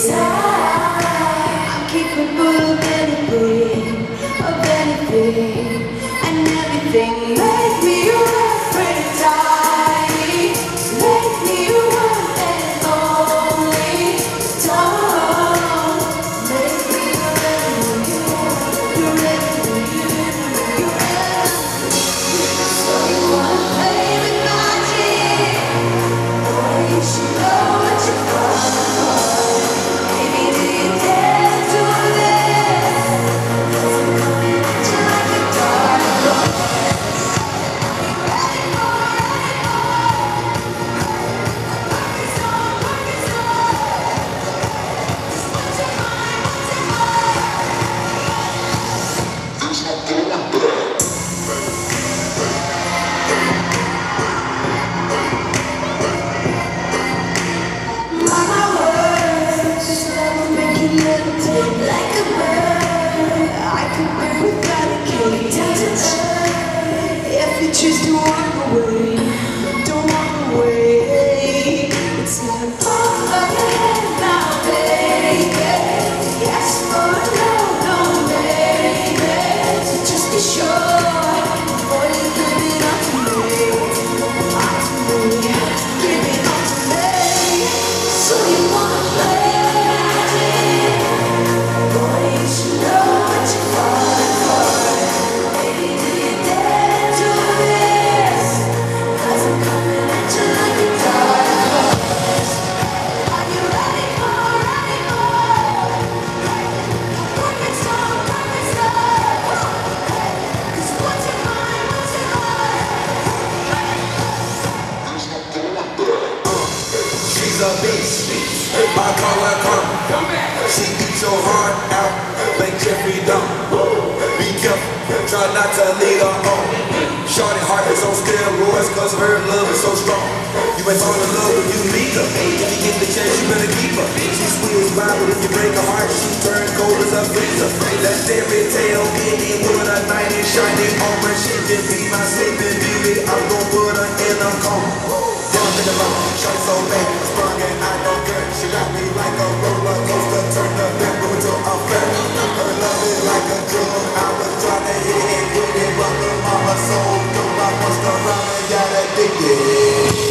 desire. To a beast. My color come. She beats your heart out like Jeffrey Dumb. Be careful, try not to lead her on. Shorty heart is on steroids cause her love is so strong. You ain't fall in love when you meet her. If you get the chance, you better keep her. She sweet as wild, but if you break her heart, she turns cold as a freezer. That fairy tale ending with a night and shining armor. She just be my sleeping. Take it.